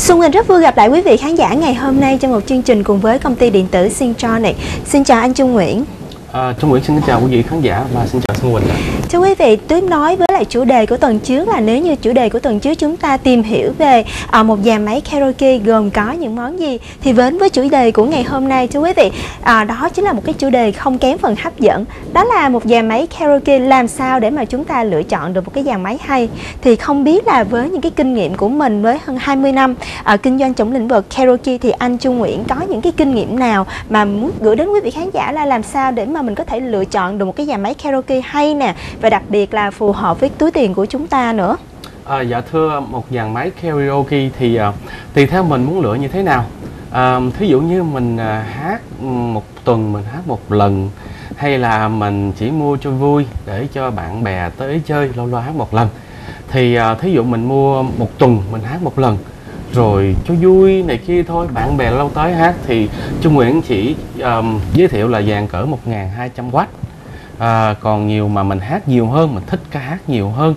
Xuân Quỳnh rất vui gặp lại quý vị khán giả ngày hôm nay trong một chương trình cùng với công ty điện tử Syntronic. Xin chào anh Trung Nguyễn. À, Trung Nguyễn xin kính chào quý vị khán giả và xin chào Xuân Quỳnh. Thưa quý vị, tuyết nói với lại chủ đề của tuần trước là nếu như chủ đề của tuần trước chúng ta tìm hiểu về à, một dàn máy karaoke gồm có những món gì thì đến với chủ đề của ngày hôm nay thưa quý vị, à, đó chính là một cái chủ đề không kém phần hấp dẫn. Đó là một dàn máy karaoke làm sao để mà chúng ta lựa chọn được một cái dàn máy hay. Thì không biết là với những cái kinh nghiệm của mình với hơn 20 năm à, kinh doanh trong lĩnh vực karaoke thì anh Trung Nguyễn có những cái kinh nghiệm nào mà muốn gửi đến quý vị khán giả là làm sao để mà mình có thể lựa chọn được một cái dàn máy karaoke hay nè và đặc biệt là phù hợp với túi tiền của chúng ta nữa. À, dạ thưa một dàn máy karaoke thì à, tùy theo mình muốn lựa như thế nào. À, thí dụ như mình à, hát một tuần mình hát một lần hay là mình chỉ mua cho vui để cho bạn bè tới chơi lâu lâu hát một lần. Thì à, thí dụ mình mua một tuần mình hát một lần rồi cho vui này kia thôi. Bạn bè lâu tới hát thì Trung Nguyễn chỉ um, giới thiệu là dàn cỡ 1200W à, còn nhiều mà mình hát nhiều hơn mình thích ca hát nhiều hơn.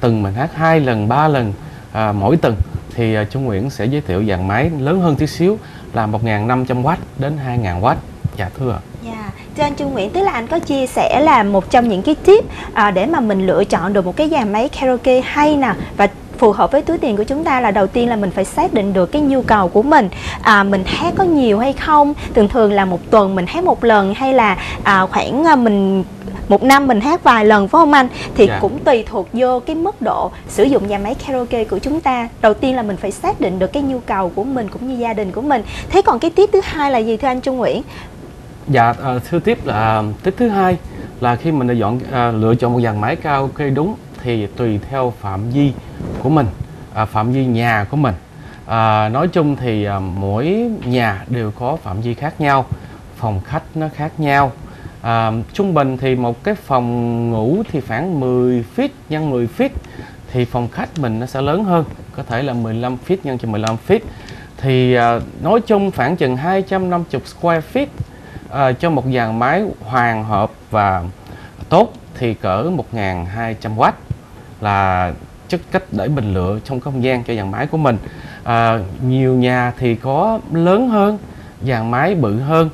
Từng mình hát hai lần ba lần à, mỗi tuần. Thì à, Trung Nguyễn sẽ giới thiệu dàn máy lớn hơn tí xíu là 1.500W đến 2.000W dạ thưa ạ. Dạ, anh Trung Nguyễn, tức là anh có chia sẻ là một trong những cái tip à, để mà mình lựa chọn được một cái dàn máy karaoke hay nè và phù hợp với túi tiền của chúng ta là đầu tiên là mình phải xác định được cái nhu cầu của mình. À, mình hát có nhiều hay không? Thường thường là một tuần mình hát một lần hay là à, khoảng à, mình một năm mình hát vài lần phải không anh? Thì Dạ. cũng tùy thuộc vô cái mức độ sử dụng nhà máy karaoke của chúng ta. Đầu tiên là mình phải xác định được cái nhu cầu của mình cũng như gia đình của mình. Thế còn cái tiếp thứ hai là gì thưa anh Trung Nguyễn? Dạ à, thưa tiếp là tiếp thứ hai là khi mình đã dọn à, lựa chọn một dàn máy karaoke đúng thì tùy theo phạm vi của mình à, phạm vi nhà của mình. À, nói chung thì à, mỗi nhà đều có phạm vi khác nhau phòng khách nó khác nhau. À, trung bình thì một cái phòng ngủ thì khoảng 10 feet nhân 10 feet thì phòng khách mình nó sẽ lớn hơn có thể là 15 feet nhân cho 15 feet. Thì à, nói chung khoảng chừng 250 square feet à, cho một dàn máy hoàn hợp và tốt thì cỡ 1.200 watt là chất cách để mình lựa trong không gian cho dàn máy của mình. À, nhiều nhà thì có lớn hơn dàn máy bự hơn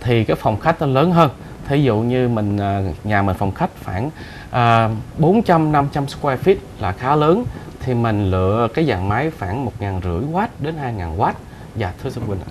thì cái phòng khách nó lớn hơn. Thí dụ như mình à, nhà mình phòng khách khoảng à, 400 500 square feet là khá lớn thì mình lựa cái dàn máy khoảng một ngàn rưỡi watt đến 2.000 watt dạ thưa sư Quỳnh ạ.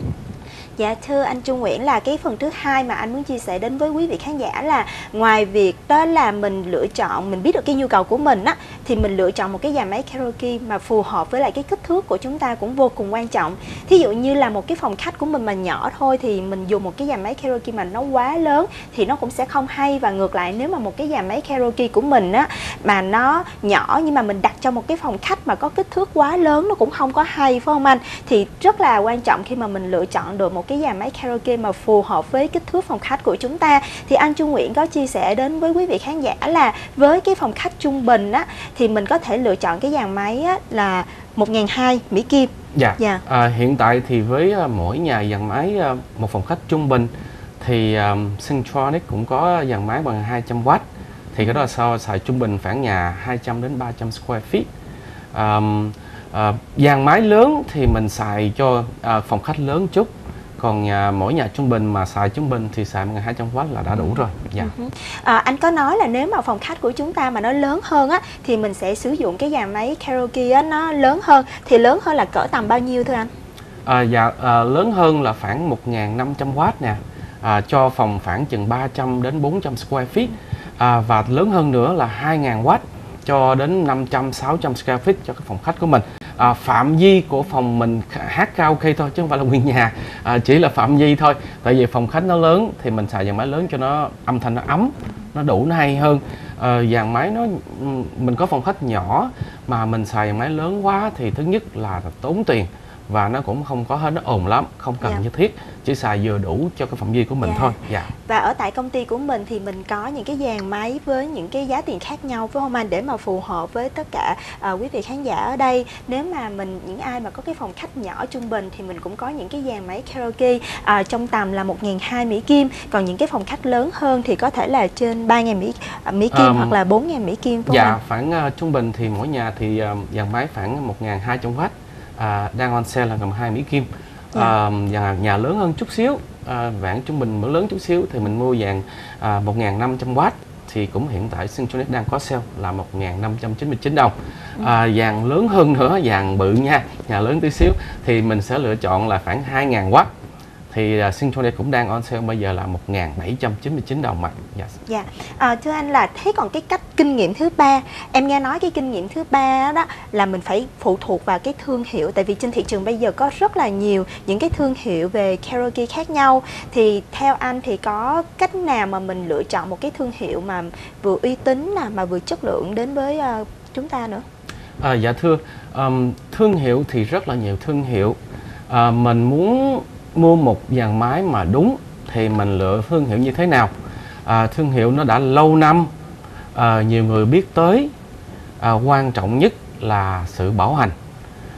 Dạ thưa anh Trung Nguyễn, là cái phần thứ hai mà anh muốn chia sẻ đến với quý vị khán giả là ngoài việc đó là mình lựa chọn, mình biết được cái nhu cầu của mình á, thì mình lựa chọn một cái dàn máy karaoke mà phù hợp với lại cái kích thước của chúng ta cũng vô cùng quan trọng. Thí dụ như là một cái phòng khách của mình mà nhỏ thôi thì mình dùng một cái dàn máy karaoke mà nó quá lớn thì nó cũng sẽ không hay và ngược lại, nếu mà một cái dàn máy karaoke của mình á, mà nó nhỏ nhưng mà mình đặt cho một cái phòng khách mà có kích thước quá lớn, nó cũng không có hay, phải không anh? Thì rất là quan trọng khi mà mình lựa chọn được một cái dàn máy karaoke mà phù hợp với kích thước phòng khách của chúng ta thì anh Trung Nguyễn có chia sẻ đến với quý vị khán giả là với cái phòng khách trung bình á thì mình có thể lựa chọn cái dàn máy á, là 1.200 Mỹ Kim Dạ. Dạ. À, hiện tại thì với à, mỗi nhà dàn máy à, một phòng khách trung bình thì um, Syntronic cũng có dàn máy bằng 200W thì cái đó là so xài trung bình khoảng nhà 200 đến 300 square feet. Um, à, dàn máy lớn thì mình xài cho à, phòng khách lớn chút còn nhà mỗi nhà trung bình mà xài trung bình thì xài 1200W là đã đủ rồi. Dạ. à, anh có nói là nếu mà phòng khách của chúng ta mà nó lớn hơn á thì mình sẽ sử dụng cái dàn máy karaoke á nó lớn hơn. Thì lớn hơn là cỡ tầm bao nhiêu thưa anh? À, dạ à, lớn hơn là khoảng 1.500W nè. À, cho phòng khoảng chừng 300 đến 400 square feet. À, và lớn hơn nữa là 2.000W cho đến 500 600 square feet cho cái phòng khách của mình à, phạm vi của phòng mình hát karaoke thôi chứ không phải là nguyên nhà. À, chỉ là phạm vi thôi. Tại vì phòng khách nó lớn thì mình xài dàn máy lớn cho nó âm thanh nó ấm nó đủ nó hay hơn. À, dàn máy nó mình có phòng khách nhỏ mà mình xài dàn máy lớn quá thì thứ nhất là tốn tiền và nó cũng không có hết nó ồn lắm không cần Dạ. nhất thiết chỉ xài vừa đủ cho cái phạm vi của mình Dạ. thôi dạ Và ở tại công ty của mình thì mình có những cái dàn máy với những cái giá tiền khác nhau phải không anh để mà phù hợp với tất cả à, quý vị khán giả ở đây. Nếu mà mình những ai mà có cái phòng khách nhỏ trung bình thì mình cũng có những cái dàn máy karaoke à, trong tầm là 1.200 Mỹ Kim, còn những cái phòng khách lớn hơn thì có thể là trên 3.000 Mỹ à, Mỹ Kim Ờm, hoặc là 4.000 Mỹ Kim phải không dạ anh? khoảng ờ, trung bình thì mỗi nhà thì ờ, dàn máy khoảng 1.200W à, đang on sale là gồm hai Mỹ Kim. À, và nhà lớn hơn chút xíu. À, vạn trung bình mở lớn chút xíu thì mình mua dàn à, 1.500W thì cũng hiện tại Syntronic đang có sale là 1.599 đồng. À, dàn lớn hơn nữa dàn bự nha nhà lớn tí xíu. Thì mình sẽ lựa chọn là khoảng 2.000W thì uh, Syntronic cũng đang on sale bây giờ là 1.799 đồng mà yes. Dạ, à, thưa anh là thế còn cái cách kinh nghiệm thứ ba Em nghe nói cái kinh nghiệm thứ ba đó là mình phải phụ thuộc vào cái thương hiệu Tại vì trên thị trường bây giờ có rất là nhiều những cái thương hiệu về karaoke khác nhau Thì theo anh thì có cách nào mà mình lựa chọn một cái thương hiệu mà vừa uy tín nè mà vừa chất lượng đến với ờ, chúng ta nữa À, dạ thưa, um, thương hiệu thì rất là nhiều thương hiệu. À, mình muốn mua một dàn máy mà đúng thì mình lựa thương hiệu như thế nào? À, thương hiệu nó đã lâu năm, à, nhiều người biết tới. À, quan trọng nhất là sự bảo hành.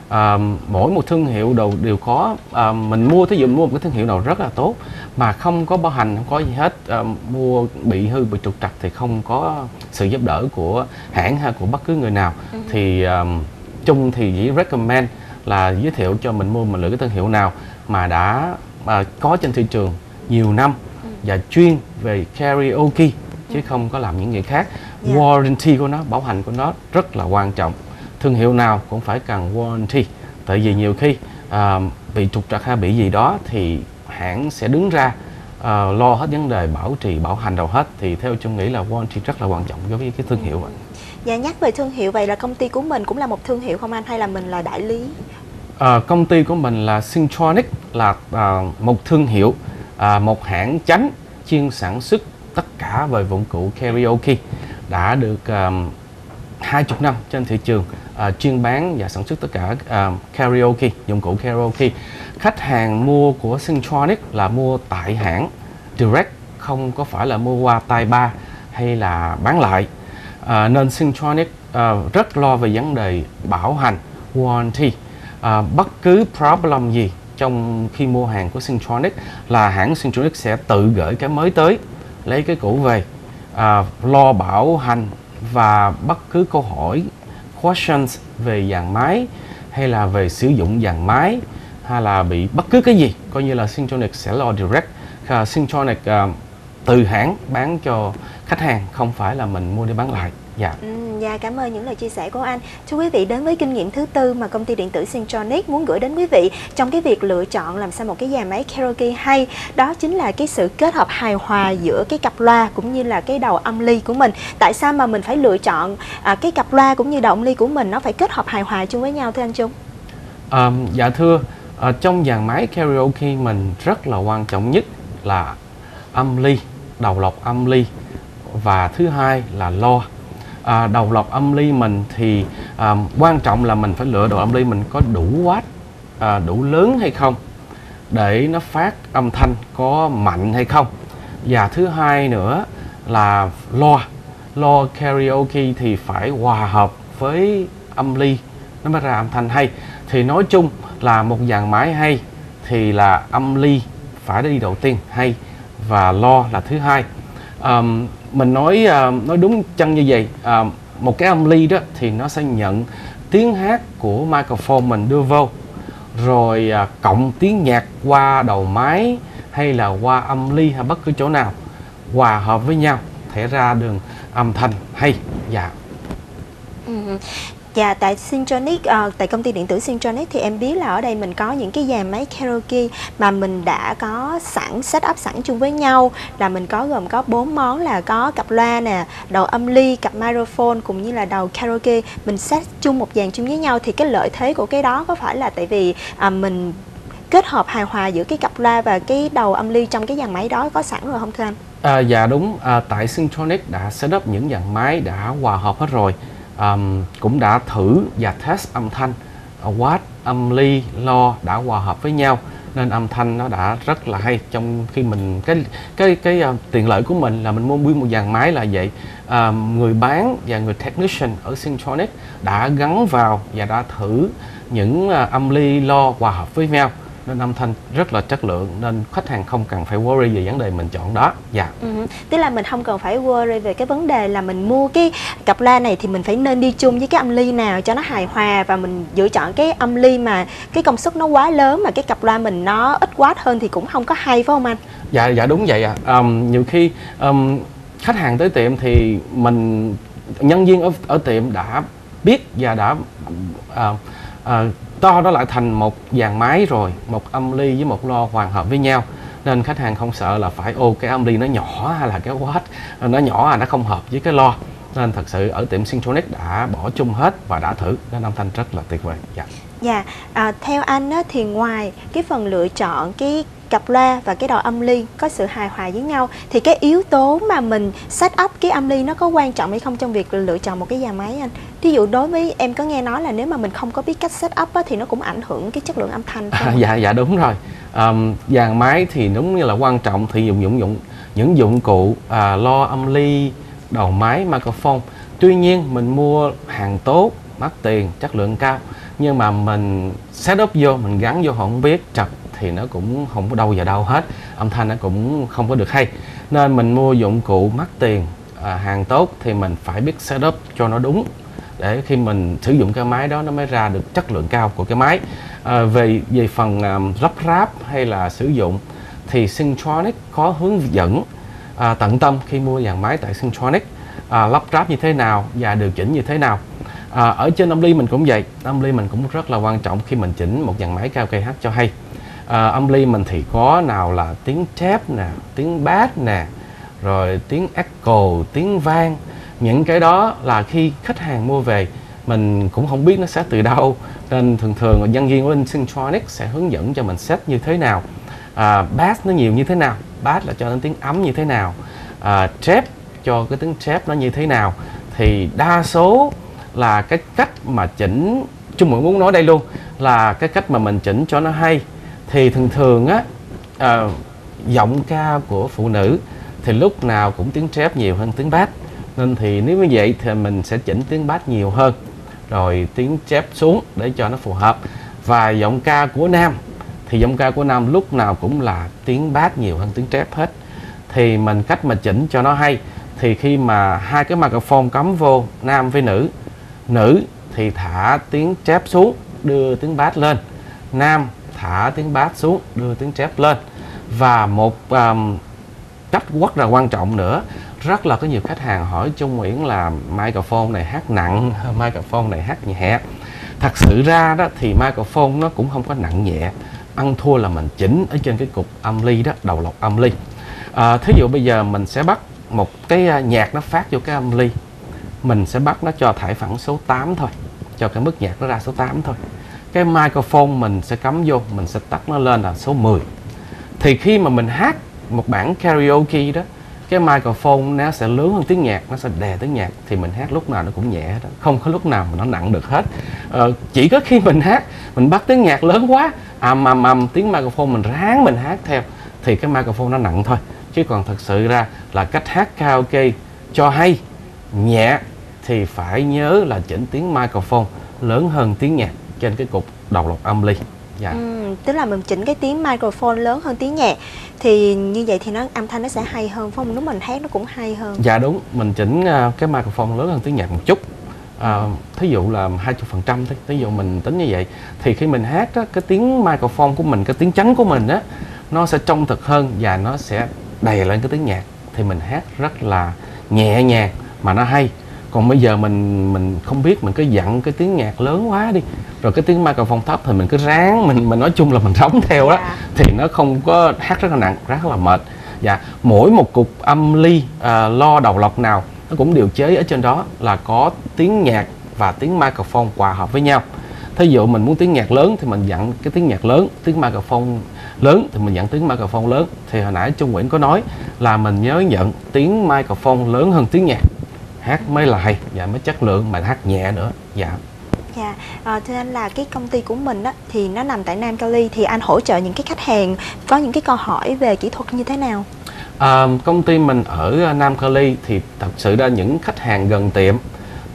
À, mỗi một thương hiệu đều đều có à, mình mua thí dụ mua một cái thương hiệu nào rất là tốt mà không có bảo hành không có gì hết à, mua bị hư bị trục trặc thì không có sự giúp đỡ của hãng hay của bất cứ người nào thì um, chung thì chỉ recommend là giới thiệu cho mình mua mình lựa cái thương hiệu nào mà đã à, có trên thị trường nhiều năm và chuyên về karaoke chứ không có làm những nghề khác. Dạ. warranty của nó bảo hành của nó rất là quan trọng. Thương hiệu nào cũng phải cần warranty tại vì nhiều khi à, bị trục trặc hay bị gì đó thì hãng sẽ đứng ra à, lo hết vấn đề bảo trì bảo hành đâu hết. Thì theo chung nghĩ là warranty rất là quan trọng đối với cái thương hiệu ạ. Dạ nhắc về thương hiệu vậy là công ty của mình cũng là một thương hiệu không anh? Hay là mình là đại lý À, công ty của mình là Syntronic là à, một thương hiệu, à, một hãng chánh chuyên sản xuất tất cả về dụng cụ karaoke. Đã được à, 20 năm trên thị trường à, chuyên bán và sản xuất tất cả à, karaoke dụng cụ karaoke. Khách hàng mua của Syntronic là mua tại hãng direct không có phải là mua qua tay ba hay là bán lại. À, nên Syntronic à, rất lo về vấn đề bảo hành warranty à, bất cứ problem gì trong khi mua hàng của Syntronic là hãng Syntronic sẽ tự gửi cái mới tới lấy cái cũ về à, lo bảo hành và bất cứ câu hỏi questions về dàn máy hay là về sử dụng dàn máy hay là bị bất cứ cái gì coi như là Syntronic sẽ lo direct. Uh, Syntronic à, từ hãng bán cho khách hàng không phải là mình mua để bán lại dạ Ừ, dạ cảm ơn những lời chia sẻ của anh. Thưa quý vị, đến với kinh nghiệm thứ tư mà công ty điện tử Syntronic muốn gửi đến quý vị trong cái việc lựa chọn làm sao một cái dàn máy karaoke hay, đó chính là cái sự kết hợp hài hòa giữa cái cặp loa cũng như là cái đầu âm ly của mình. Tại sao mà mình phải lựa chọn à, cái cặp loa cũng như đầu âm ly của mình nó phải kết hợp hài hòa chung với nhau thưa anh Trung? À, dạ thưa, à, trong dàn máy karaoke mình rất là quan trọng nhất là âm ly, đầu lọc âm ly và thứ hai là lo. À, đầu lọc âm ly mình thì à, quan trọng là mình phải lựa đầu âm ly mình có đủ watt, à, đủ lớn hay không để nó phát âm thanh có mạnh hay không. Và thứ hai nữa là loa. Loa karaoke thì phải hòa hợp với âm ly nó mới ra âm thanh hay thì nói chung là một dàn máy hay thì là âm ly phải đi đầu tiên hay và lo là thứ hai um, mình nói uh, nói đúng chân như vậy? Uh, một cái âm ly đó thì nó sẽ nhận tiếng hát của microphone mình đưa vô. Rồi uh, cộng tiếng nhạc qua đầu máy hay là qua âm ly hay bất cứ chỗ nào hòa hợp với nhau thể ra đường âm thanh hay. Dạ. Ừ. Dạ tại Syntronic, uh, ờ, tại công ty điện tử Syntronic thì em biết là ở đây mình có những cái dàn máy karaoke mà mình đã có sẵn set up sẵn chung với nhau. Là mình có gồm có bốn món là có cặp loa nè, đầu âm ly, cặp microphone cũng như là đầu karaoke. Mình set chung một dàn chung với nhau thì cái lợi thế của cái đó có phải là tại vì uh, mình kết hợp hài hòa giữa cái cặp loa và cái đầu âm ly trong cái dàn máy đó có sẵn rồi không thưa anh? À, dạ đúng, à, tại Syntronic đã set up những dàn máy đã hòa hợp hết rồi um, cũng đã thử và test âm thanh. Watt, âm ly, lo đã hòa hợp với nhau nên âm thanh nó đã rất là hay. Trong khi mình cái cái cái uh, tiện lợi của mình là mình mua nguyên một dàn máy là vậy. Uh, người bán và người technician ở Syntronic đã gắn vào và đã thử những uh, âm ly lo hòa hợp với nhau nên âm thanh rất là chất lượng nên khách hàng không cần phải worry về vấn đề mình chọn đó dạ Ừ, tức là mình không cần phải worry về cái vấn đề là mình mua cái cặp loa này thì mình phải nên đi chung với cái âm ly nào cho nó hài hòa và mình lựa chọn cái âm ly mà cái công suất nó quá lớn mà cái cặp loa mình nó ít watt hơn thì cũng không có hay phải không anh? dạ dạ đúng vậy ạ à. um, nhiều khi um, khách hàng tới tiệm thì mình nhân viên ở ở tiệm đã biết và đã à, à, to nó lại thành một dàn máy rồi một âm ly với một lo hoàn hợp với nhau. Nên khách hàng không sợ là phải ô cái âm ly nó nhỏ hay là cái watt nó nhỏ à nó không hợp với cái lo nên thật sự ở tiệm Synchronic đã bỏ chung hết và đã thử. Nên âm thanh rất là tuyệt vời. Dạ. Dạ, à, theo anh á, thì ngoài cái phần lựa chọn cái cặp loa và cái đầu âm ly có sự hài hòa với nhau thì cái yếu tố mà mình set up cái âm ly nó có quan trọng hay không trong việc lựa chọn một cái dàn máy anh? Thí dụ đối với em có nghe nói là nếu mà mình không có biết cách set up á, thì nó cũng ảnh hưởng cái chất lượng âm thanh. À, dạ dạ đúng rồi. Um, dàn máy thì đúng như là quan trọng thì dùng dụng dụng những dụng cụ à, lo âm ly đầu máy microphone. Tuy nhiên mình mua hàng tốt mắc tiền chất lượng cao nhưng mà mình setup vô mình gắn vô không biết chập thì nó cũng không có đâu vào đâu hết. Âm thanh nó cũng không có được hay. Nên mình mua dụng cụ mắc tiền à, hàng tốt thì mình phải biết setup cho nó đúng để khi mình sử dụng cái máy đó nó mới ra được chất lượng cao của cái máy. À, về về phần à, um, lắp ráp hay là sử dụng thì Syntronic có hướng dẫn à, tận tâm khi mua dàn máy tại Syntronic. À, lắp ráp như thế nào và điều chỉnh như thế nào. À, ở trên âm ly mình cũng vậy. Âm ly mình cũng rất là quan trọng khi mình chỉnh một dàn máy cao KH cho hay. À, âm ly mình thì có nào là tiếng chép nè tiếng bass nè rồi tiếng echo tiếng vang những cái đó là khi khách hàng mua về mình cũng không biết nó sẽ từ đâu. Nên thường thường nhân viên của bên Syntronic sẽ hướng dẫn cho mình set như thế nào à, bass nó nhiều như thế nào bass là cho đến tiếng ấm như thế nào à, trap cho cái tiếng trap nó như thế nào. Thì đa số là cái cách mà chỉnh chung mình muốn nói đây luôn là cái cách mà mình chỉnh cho nó hay. Thì thường thường á à, giọng ca của phụ nữ thì lúc nào cũng tiếng trap nhiều hơn tiếng bass nên thì nếu như vậy thì mình sẽ chỉnh tiếng bass nhiều hơn. Rồi tiếng chép xuống để cho nó phù hợp. Và giọng ca của nam thì giọng ca của nam lúc nào cũng là tiếng bass nhiều hơn tiếng chép hết. Thì mình cách mà chỉnh cho nó hay thì khi mà hai cái microphone cắm vô nam với nữ nữ thì thả tiếng chép xuống đưa tiếng bass lên. Nam thả tiếng bass xuống đưa tiếng chép lên. Và một um, cách rất là quan trọng nữa. Rất là có nhiều khách hàng hỏi Trung Nguyễn là microphone này hát nặng microphone này hát nhẹ. Thật sự ra đó thì microphone nó cũng không có nặng nhẹ. Ăn thua là mình chỉnh ở trên cái cục âm ly đó đầu lọc âm ly. À, thí dụ bây giờ mình sẽ bắt một cái à, nhạc nó phát vô cái âm ly mình sẽ bắt nó cho thải phẳng số 8 thôi cho cái mức nhạc nó ra số 8 thôi. Cái microphone mình sẽ cắm vô mình sẽ tắt nó lên là số 10 thì khi mà mình hát một bản karaoke đó cái microphone nó sẽ lớn hơn tiếng nhạc nó sẽ đè tiếng nhạc thì mình hát lúc nào nó cũng nhẹ đó không có lúc nào mà nó nặng được hết. Ờ, chỉ có khi mình hát mình bắt tiếng nhạc lớn quá ầm ầm ầm tiếng microphone mình ráng mình hát theo thì cái microphone nó nặng thôi. Chứ còn thật sự ra là cách hát karaoke cho hay nhẹ thì phải nhớ là chỉnh tiếng microphone lớn hơn tiếng nhạc trên cái cục đầu lọc âm ly dạ. Ừ, tức là mình chỉnh cái tiếng microphone lớn hơn tiếng nhạc. Thì như vậy thì nó âm thanh nó sẽ hay hơn không? Nếu mình hát nó cũng hay hơn. Dạ đúng, mình chỉnh à, cái microphone lớn hơn tiếng nhạc một chút. À, Thí dụ là 20% thôi, thí dụ mình tính như vậy. Thì khi mình hát á, cái tiếng microphone của mình, cái tiếng chắn của mình á Nó sẽ trong thực hơn và nó sẽ đầy lên cái tiếng nhạc. Thì mình hát rất là nhẹ nhàng mà nó hay còn bây giờ mình mình không biết mình cứ dặn cái tiếng nhạc lớn quá đi. Rồi cái tiếng microphone thấp thì mình cứ ráng mình mình nói chung là mình rống theo đó. Dạ. thì nó không có hát rất là nặng rất là mệt. Dạ mỗi một cục âm ly à, lo đầu lọc nào nó cũng điều chế ở trên đó là có tiếng nhạc và tiếng microphone hòa hợp với nhau. Thí dụ mình muốn tiếng nhạc lớn thì mình dặn cái tiếng nhạc lớn tiếng microphone lớn thì mình dặn tiếng microphone lớn. Thì hồi nãy Trung Nguyễn có nói là mình nhớ nhận tiếng microphone lớn hơn tiếng nhạc hát mới là hay và mới chất lượng mà hát nhẹ nữa. Dạ. Dạ, à, thưa anh là cái công ty của mình á, thì nó nằm tại Nam Cali thì anh hỗ trợ những cái khách hàng có những cái câu hỏi về kỹ thuật như thế nào? À, công ty mình ở à, Nam Cali thì thật sự ra những khách hàng gần tiệm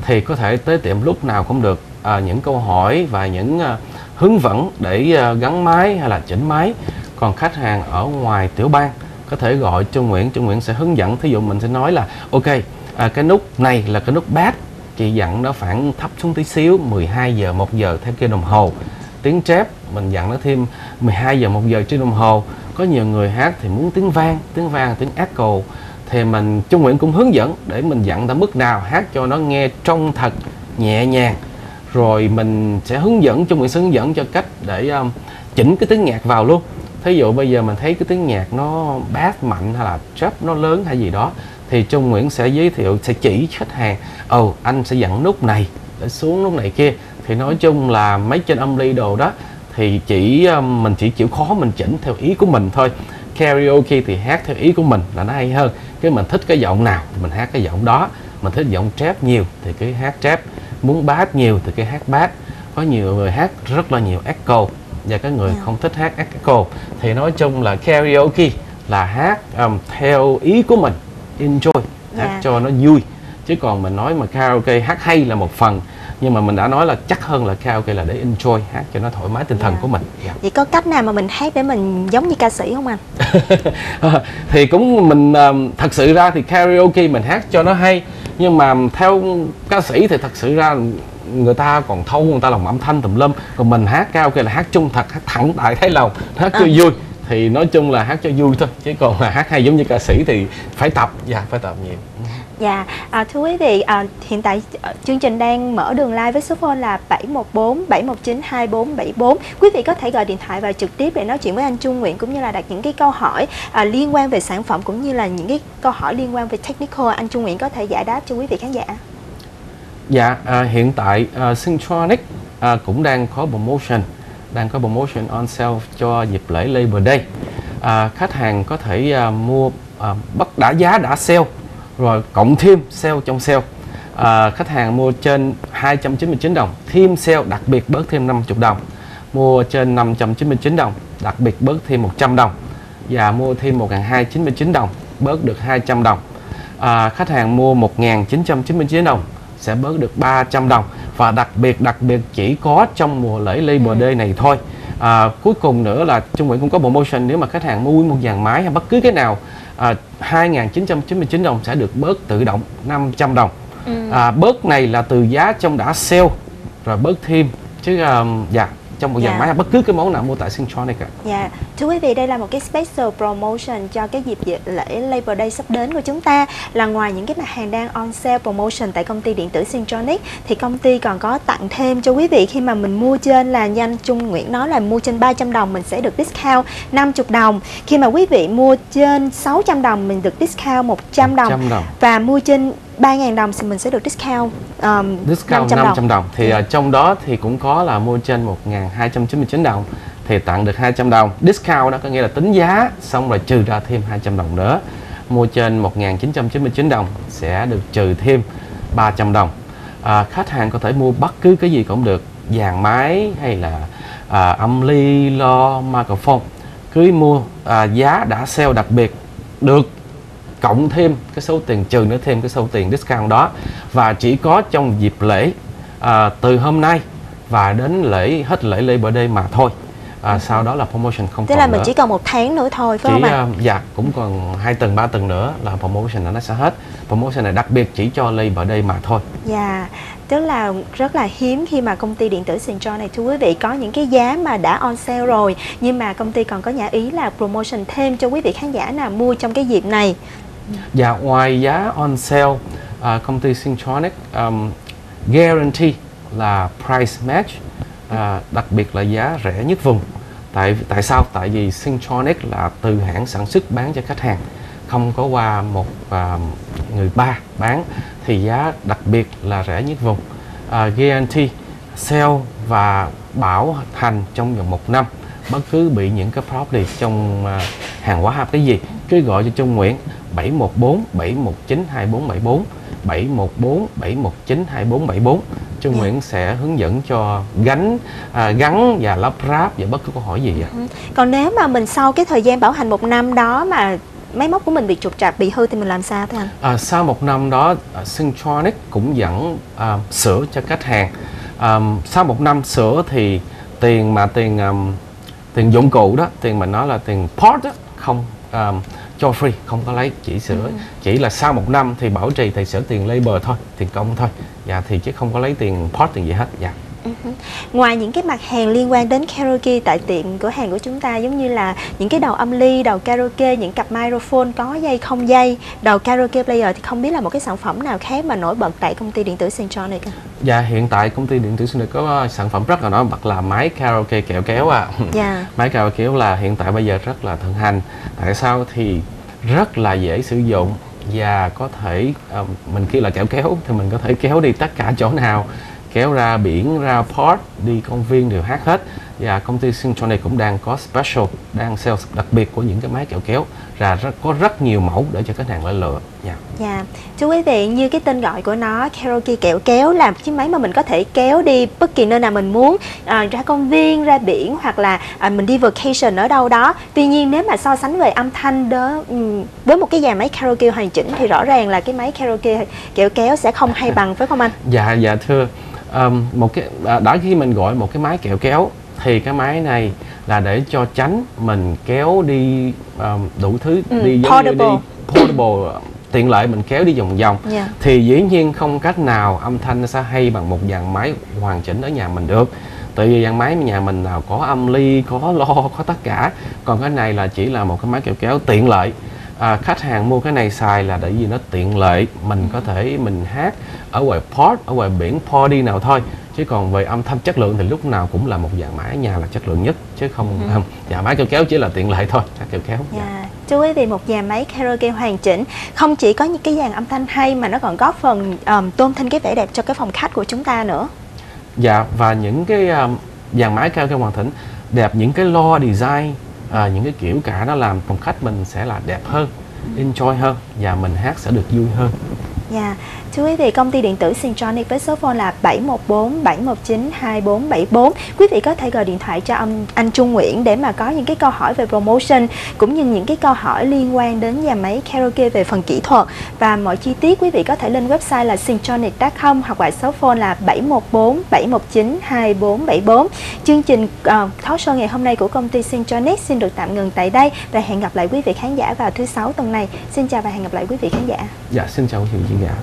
thì có thể tới tiệm lúc nào cũng được. À, những câu hỏi và những à, hướng dẫn để uh, gắn máy hay là chỉnh máy. Còn khách hàng ở ngoài tiểu bang có thể gọi cho Nguyễn cho Nguyễn sẽ hướng dẫn. Thí dụ mình sẽ nói là ok à, cái nút này là cái nút bass chị dặn nó phản thấp xuống tí xíu 12 giờ 1 giờ theo kia đồng hồ. Tiếng trép mình dặn nó thêm 12 giờ 1 giờ trên đồng hồ. Có nhiều người hát thì muốn tiếng vang tiếng vang tiếng echo. Thì mình Trung Nguyễn cũng hướng dẫn để mình dặn ta mức nào hát cho nó nghe trong thật nhẹ nhàng. Rồi mình sẽ hướng dẫn Trung Nguyễn sẽ hướng dẫn cho cách để um, chỉnh cái tiếng nhạc vào luôn. Thí dụ bây giờ mình thấy cái tiếng nhạc nó bass mạnh hay là trap nó lớn hay gì đó thì Trung Nguyễn sẽ giới thiệu sẽ chỉ khách hàng ồ oh, anh sẽ dặn nút này để xuống nút này kia. Thì nói chung là mấy trên âm ly đồ đó thì chỉ um, mình chỉ chịu khó mình chỉnh theo ý của mình thôi. Karaoke thì hát theo ý của mình là nó hay hơn. Cái mình thích cái giọng nào thì mình hát cái giọng đó. Mình thích giọng trap nhiều thì cái hát trap. Muốn bass nhiều thì cái hát bass. Có nhiều người hát rất là nhiều echo và cái người yeah. không thích hát echo. Thì nói chung là karaoke là hát um, theo ý của mình enjoy hát yeah. cho nó vui chứ còn mình nói mà karaoke hát hay là một phần nhưng mà mình đã nói là chắc hơn là karaoke là để enjoy hát cho nó thoải mái tinh thần yeah. của mình yeah. vậy có cách nào mà mình hát để mình giống như ca sĩ không anh thì cũng mình thật sự ra thì karaoke mình hát cho nó hay nhưng mà theo ca sĩ thì thật sự ra người ta còn thâu người ta lòng âm thanh tùm lum còn mình hát karaoke là hát trung thật hát thẳng tại thấy lòng hát cho à. vui thì nói chung là hát cho vui thôi chứ còn là hát hay giống như ca sĩ thì phải tập dạ phải tập nhiều Dạ, à, thưa quý vị, à, hiện tại ờ, chương trình đang mở đường live với số phone là 714 719 2474. Quý vị có thể gọi điện thoại vào trực tiếp để nói chuyện với anh Trung Nguyễn cũng như là đặt những cái câu hỏi à, liên quan về sản phẩm cũng như là những cái câu hỏi liên quan về technical anh Trung Nguyễn có thể giải đáp cho quý vị khán giả. Dạ, à, hiện tại uh, Syntronic uh, cũng đang có promotion, đang có promotion on sale cho dịp lễ Labor Day. À, khách hàng có thể à, mua à, bất đã giá đã sale rồi cộng thêm sale trong sale. À, khách hàng mua trên 299 đồng thêm sale đặc biệt bớt thêm 50 đồng. Mua trên 599 đồng đặc biệt bớt thêm 100 đồng. Và mua thêm 1299 đồng bớt được 200 đồng. À, khách hàng mua 1999 đồng sẽ bớt được 300 đồng và đặc biệt đặc biệt chỉ có trong mùa lễ Labor ừ. Day này thôi à, cuối cùng nữa là Trung Nguyễn cũng có promotion nếu mà khách hàng mua một dàn máy hay bất cứ cái nào à, 2.999 đồng sẽ được bớt tự động 500 đồng ừ. à, bớt này là từ giá trong đã sale rồi bớt thêm chứ um, dạ trong một dàn. Dạ. máy bất cứ cái món nào mua tại Syntronic ạ. Dạ, thưa quý vị đây là một cái special promotion cho cái dịp lễ Labor Day sắp đến của chúng ta là ngoài những cái mặt hàng đang on sale promotion tại công ty điện tử Syntronic thì công ty còn có tặng thêm cho quý vị khi mà mình mua trên là nhanh Trung Nguyễn nói là mua trên 300 đồng mình sẽ được discount 50 đồng. Khi mà quý vị mua trên 600 đồng mình được discount 100 đồng, 100 đồng. và mua trên 3.000 đồng thì mình sẽ được discount um, discount 500, 500 đồng. đồng. Thì uh, trong đó thì cũng có là mua trên 1.299 đồng thì tặng được 200 đồng. Discount đó có nghĩa là tính giá xong rồi trừ ra thêm 200 đồng nữa. Mua trên 1.999 đồng sẽ được trừ thêm 300 đồng. À, khách hàng có thể mua bất cứ cái gì cũng được dàn máy hay là à, âm ly lo microphone. Cứ mua à, giá đã sale đặc biệt được cộng thêm cái số tiền trừ nữa thêm cái số tiền discount đó. Và chỉ có trong dịp lễ à, từ hôm nay và đến lễ hết lễ Labor Day mà thôi. À, sau đó là promotion không Tức còn là mình nữa. chỉ còn một tháng nữa thôi phải chỉ, không ạ? Uh, dạ cũng còn hai tuần ba tuần nữa là promotion nó sẽ hết. Promotion này đặc biệt chỉ cho Labor Day mà thôi. Dạ tức là rất là hiếm khi mà công ty điện tử Syntron này thưa quý vị có những cái giá mà đã on sale rồi nhưng mà công ty còn có nhã ý là promotion thêm cho quý vị khán giả nào mua trong cái dịp này và ngoài giá on sale, uh, công ty Syntronic um, guarantee là price match, uh, đặc biệt là giá rẻ nhất vùng. Tại tại sao? Tại vì Syntronic là từ hãng sản xuất bán cho khách hàng, không có qua một uh, người ba bán thì giá đặc biệt là rẻ nhất vùng. Uh, guarantee sale và bảo hành trong vòng một năm bất cứ bị những cái problem trong uh, hàng hóa hay cái gì cứ gọi cho Trung Nguyễn 714 719 2474 714 719 2474 Trung yeah. Nguyễn sẽ hướng dẫn cho gắn à, gắn và lắp ráp và bất cứ câu hỏi gì ạ. Ừ. Còn nếu mà mình sau cái thời gian bảo hành một năm đó mà máy móc của mình bị trục trặc bị hư thì mình làm sao thưa anh? À, sau một năm đó uh, Syntronic cũng dẫn uh, sửa cho khách hàng. Um, sau một năm sửa thì tiền mà tiền um, tiền dụng cụ đó tiền mình nói là tiền port đó không um, cho free không có lấy chỉ sửa. Ừ. chỉ là sau một năm thì bảo trì thì sửa tiền labor thôi tiền công thôi. Dạ thì chứ không có lấy tiền port tiền gì hết. Dạ Uh-huh. Ngoài những cái mặt hàng liên quan đến karaoke tại tiệm cửa hàng của chúng ta giống như là những cái đầu âm ly, đầu karaoke, những cặp microphone có dây không dây, đầu karaoke player thì không biết là một cái sản phẩm nào khác mà nổi bật tại công ty điện tử Centronic không? Dạ hiện tại công ty điện tử Centronic có sản phẩm rất là nổi bật là máy karaoke kẹo kéo à. Dạ. máy karaoke kéo là hiện tại bây giờ rất là thịnh hành. Tại sao thì rất là dễ sử dụng và có thể uh, mình kêu là kẹo kéo thì mình có thể kéo đi tất cả chỗ nào kéo ra biển ra port đi công viên đều hát hết. Và công ty Synchronic cũng đang có special đang sale đặc biệt của những cái máy kẹo kéo ra rất có rất nhiều mẫu để cho khách hàng lựa lựa dạ yeah. dạ. Chú quý vị như cái tên gọi của nó karaoke kẹo kéo là chiếc máy mà mình có thể kéo đi bất kỳ nơi nào mình muốn à, ra công viên ra biển hoặc là à, mình đi vacation ở đâu đó. Tuy nhiên nếu mà so sánh về âm thanh đó với một cái dàn máy karaoke hoàn chỉnh thì rõ ràng là cái máy karaoke kẹo kéo sẽ không hay bằng phải không anh? Dạ dạ thưa um, một cái đã, đã khi mình gọi một cái máy kẹo kéo thì cái máy này là để cho tránh mình kéo đi um, đủ thứ ừ, đi giống portable. như đi portable tiện lợi mình kéo đi vòng vòng yeah. Dạ. thì dĩ nhiên không cách nào âm thanh nó sẽ hay bằng một dàn máy hoàn chỉnh ở nhà mình được tại vì dàn máy nhà mình nào có âm ly có lo có tất cả còn cái này là chỉ là một cái máy kẹo kéo tiện lợi à, khách hàng mua cái này xài là để vì nó tiện lợi. Mình có thể mình hát ở ngoài port ở ngoài biển party nào thôi. Chứ còn về âm thanh chất lượng thì lúc nào cũng là một dạng máy nhà là chất lượng nhất. Chứ không ừ. không dạ máy kêu kéo chỉ là tiện lợi thôi. Kêu kéo dạ. Yeah. chú ý vì một dàn máy karaoke hoàn chỉnh. Không chỉ có những cái dàn âm thanh hay mà nó còn góp phần um, tôn thêm cái vẻ đẹp cho cái phòng khách của chúng ta nữa. Dạ và những cái um, dàn máy karaoke hoàn chỉnh đẹp những cái lo design à, những cái kiểu cả nó làm phòng khách mình sẽ là đẹp hơn enjoy hơn và mình hát sẽ được vui hơn Dạ, yeah chú ý về công ty điện tử Synchronic với số phone là 714 719 2474. Quý vị có thể gọi điện thoại cho ông anh Trung Nguyễn để mà có những cái câu hỏi về promotion cũng như những cái câu hỏi liên quan đến nhà máy karaoke về phần kỹ thuật và mọi chi tiết quý vị có thể lên website là synchronic.com hoặc gọi số phone là 714 719 2474. Chương trình uh, talk sơ ngày hôm nay của công ty Synchronic xin được tạm ngừng tại đây và hẹn gặp lại quý vị khán giả vào thứ sáu tuần này. Xin chào và hẹn gặp lại quý vị khán giả. Dạ, xin chào quý vị khán giả